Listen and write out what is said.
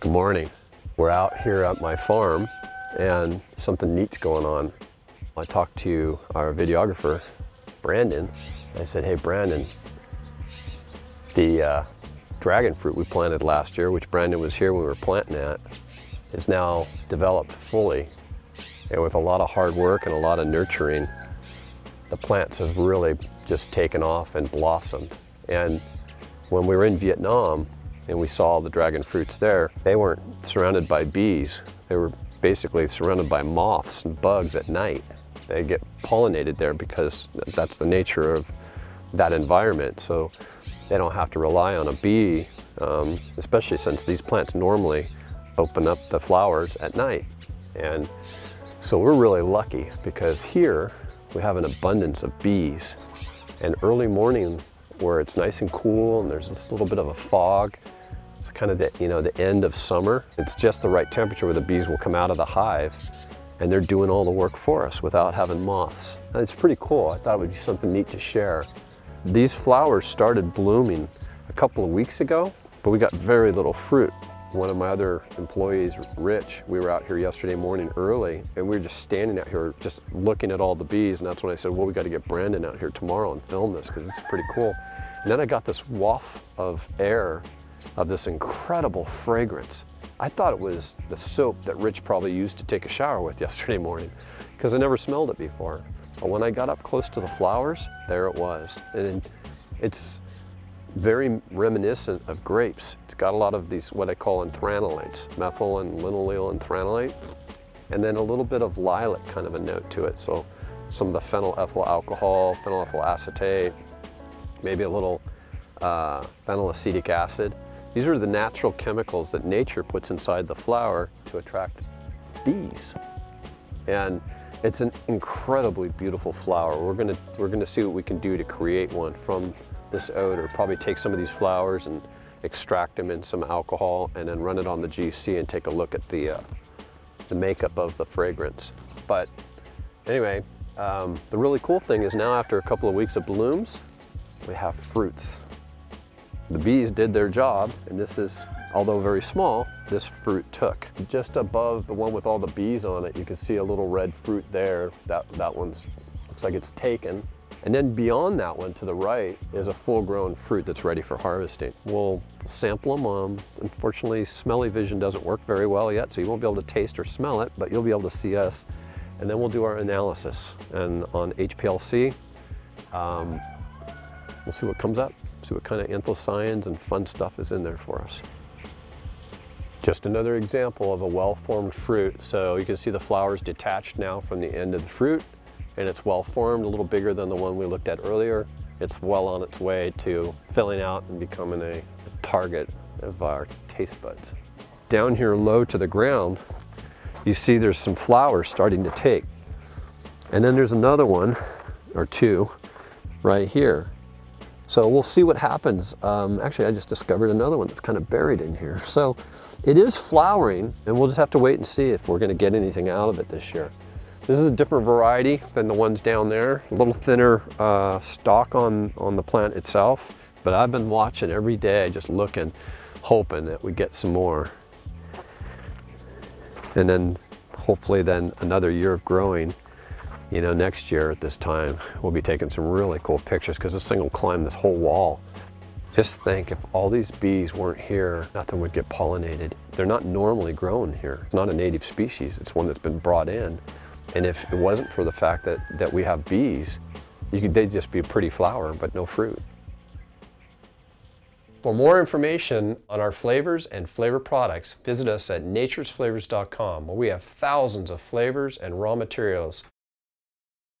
Good morning. We're out here at my farm and something neat's going on. I talked to our videographer, Brandon. I said, hey, Brandon, the uh, dragon fruit we planted last year, which Brandon was here when we were planting that, is now developed fully. And with a lot of hard work and a lot of nurturing, the plants have really just taken off and blossomed. And when we were in Vietnam, and we saw the dragon fruits there, they weren't surrounded by bees. They were basically surrounded by moths and bugs at night. They get pollinated there because that's the nature of that environment. So they don't have to rely on a bee, um, especially since these plants normally open up the flowers at night. And so we're really lucky because here we have an abundance of bees. And early morning where it's nice and cool and there's this little bit of a fog, it's kind of the, you know, the end of summer. It's just the right temperature where the bees will come out of the hive and they're doing all the work for us without having moths. And it's pretty cool. I thought it would be something neat to share. These flowers started blooming a couple of weeks ago, but we got very little fruit. One of my other employees, Rich, we were out here yesterday morning early and we were just standing out here just looking at all the bees. And that's when I said, well, we got to get Brandon out here tomorrow and film this because it's pretty cool. And then I got this waft of air of this incredible fragrance. I thought it was the soap that Rich probably used to take a shower with yesterday morning because I never smelled it before. But when I got up close to the flowers, there it was. And it's very reminiscent of grapes. It's got a lot of these, what I call anthranilates, methyl and linalool anthranilate, and then a little bit of lilac kind of a note to it. So some of the phenyl ethyl alcohol, phenyl ethyl acetate, maybe a little uh, phenylacetic acid. These are the natural chemicals that nature puts inside the flower to attract bees. And it's an incredibly beautiful flower. We're gonna, we're gonna see what we can do to create one from this odor. Probably take some of these flowers and extract them in some alcohol and then run it on the GC and take a look at the, uh, the makeup of the fragrance. But anyway, um, the really cool thing is now after a couple of weeks of blooms, we have fruits. The bees did their job, and this is, although very small, this fruit took. Just above the one with all the bees on it, you can see a little red fruit there. That, that one's looks like it's taken. And then beyond that one to the right is a full-grown fruit that's ready for harvesting. We'll sample them. Um, unfortunately, smelly vision doesn't work very well yet, so you won't be able to taste or smell it, but you'll be able to see us. And then we'll do our analysis. And on HPLC, um, we'll see what comes up see what kind of anthocyanins and fun stuff is in there for us. Just another example of a well-formed fruit. So you can see the flowers detached now from the end of the fruit and it's well-formed, a little bigger than the one we looked at earlier. It's well on its way to filling out and becoming a, a target of our taste buds. Down here low to the ground, you see there's some flowers starting to take. And then there's another one or two right here. So we'll see what happens. Um, actually, I just discovered another one that's kind of buried in here. So it is flowering, and we'll just have to wait and see if we're gonna get anything out of it this year. This is a different variety than the ones down there. A little thinner uh, stalk on, on the plant itself, but I've been watching every day, just looking, hoping that we get some more. And then hopefully then another year of growing you know, next year at this time, we'll be taking some really cool pictures because this thing will climb this whole wall. Just think if all these bees weren't here, nothing would get pollinated. They're not normally grown here. It's not a native species. It's one that's been brought in. And if it wasn't for the fact that, that we have bees, could, they'd just be a pretty flower, but no fruit. For more information on our flavors and flavor products, visit us at naturesflavors.com where we have thousands of flavors and raw materials